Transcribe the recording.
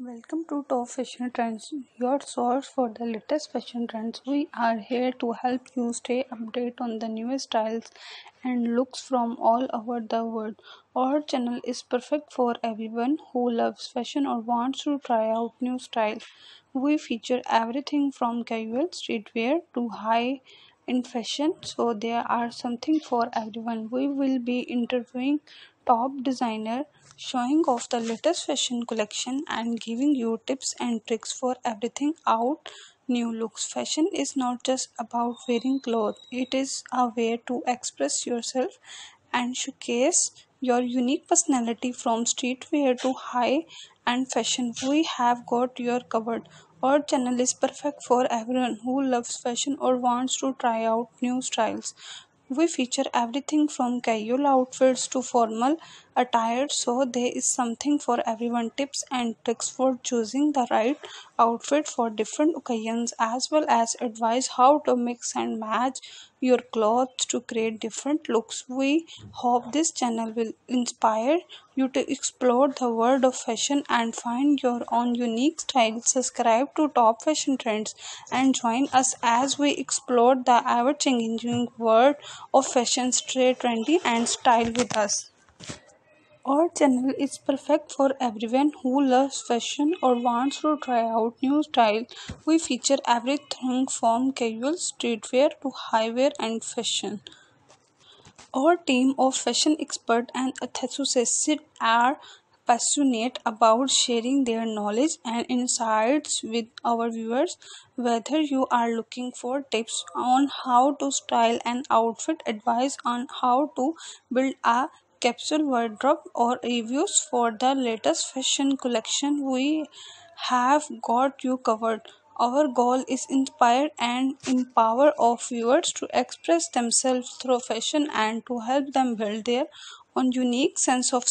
Welcome to Top Fashion Trends, your source for the latest fashion trends. We are here to help you stay updated on the newest styles and looks from all over the world. Our channel is perfect for everyone who loves fashion or wants to try out new styles. We feature everything from casual streetwear to high in fashion, so there are something for everyone. We will be interviewing top designer showing off the latest fashion collection and giving you tips and tricks for everything out new looks. Fashion is not just about wearing clothes. It is a way to express yourself and showcase your unique personality from streetwear to high end fashion. We have got your covered. Our channel is perfect for everyone who loves fashion or wants to try out new styles we feature everything from casual outfits to formal attire, so there is something for everyone. Tips and tricks for choosing the right outfit for different occasions, as well as advice how to mix and match your clothes to create different looks. We hope this channel will inspire you to explore the world of fashion and find your own unique style. Subscribe to Top Fashion Trends and join us as we explore the ever changing world of fashion, stay trendy, and style with us. Our channel is perfect for everyone who loves fashion or wants to try out new styles. We feature everything from casual streetwear to highwear and fashion. Our team of fashion experts and enthusiasts are passionate about sharing their knowledge and insights with our viewers. Whether you are looking for tips on how to style an outfit, advice on how to build a capsule wardrobe, or reviews for the latest fashion collection, we have got you covered. Our goal is inspire and empower our viewers to express themselves through fashion and to help them build their own unique sense of